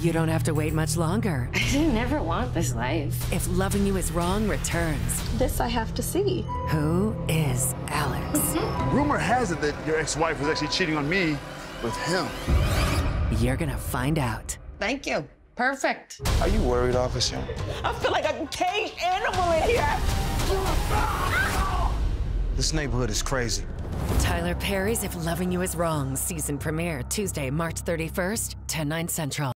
you don't have to wait much longer. I didn't ever want this life. If loving you is wrong returns, This I have to see. who is Alex? Rumor has it that your ex-wife was actually cheating on me with him. You're gonna find out. Thank you. Perfect. Are you worried, officer? I feel like a caged animal in here. This neighborhood is crazy. Tyler Perry's If Loving You Is Wrong season premiere Tuesday, March 31st, 10, 9 central.